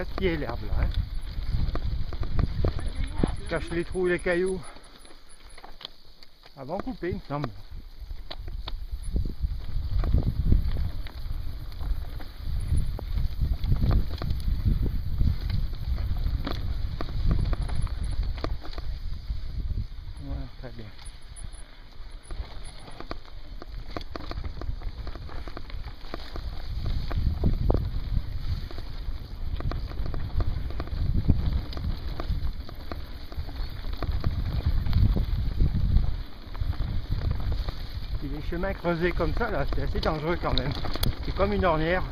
Quatre pieds l'herbe là. Hein? Cache les trous et les cailloux. Avant couper, il me semble. Chemins creusés comme ça, là, c'est assez dangereux quand même. C'est comme une ornière.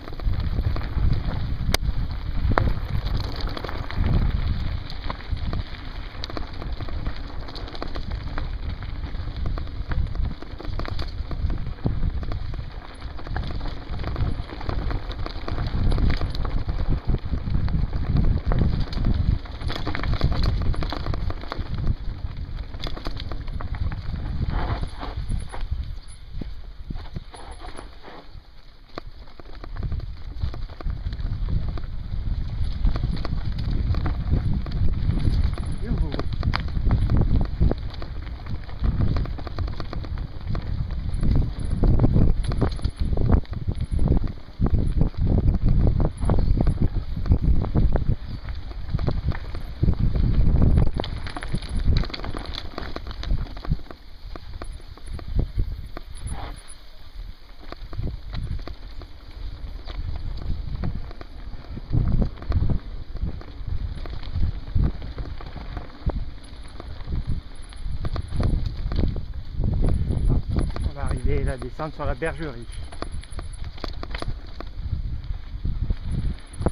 Youhou. On va arriver la descente sur la bergerie.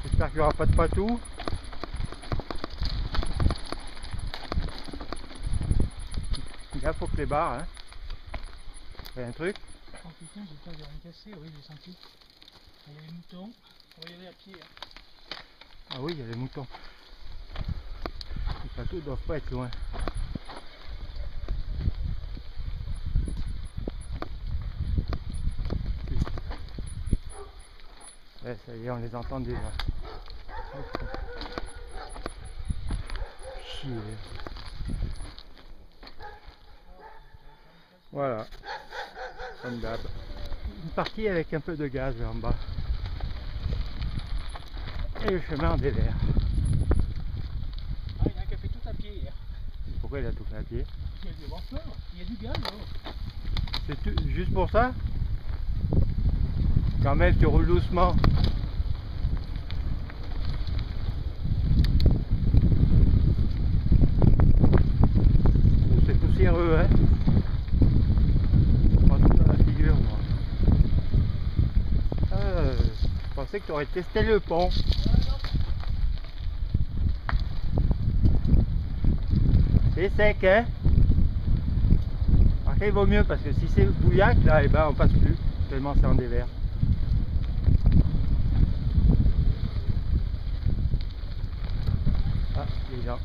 J'espère qu'il n'y aura pas de patou. Là, faut que les barres. Hein. Il y a un truc. Oh putain, j'ai peur de rien casser, oui, j'ai senti. Il y a les moutons, on va y aller à pied. hein. Ah oui, il y a les moutons. Les patous doivent pas être loin. Ouais, ça y est, on les entend déjà. Chier. Voilà, comme d'hab. Une partie avec un peu de gaz en bas. Et le chemin en dévers. Ah, il y en a qui a fait tout à pied hier. Pourquoi il a tout fait à pied? Il y a du vent il y a du gaz là-haut. C'est juste pour ça? Même, tu roules doucement. Oh, C'est poussiéreux, hein Je tout. Euh, je pensais que tu aurais testé le pont. C'est sec, hein après, il vaut mieux parce que si c'est bouillac, là, eh ben, on passe plus. Tellement c'est en dévers. Ah, les gens.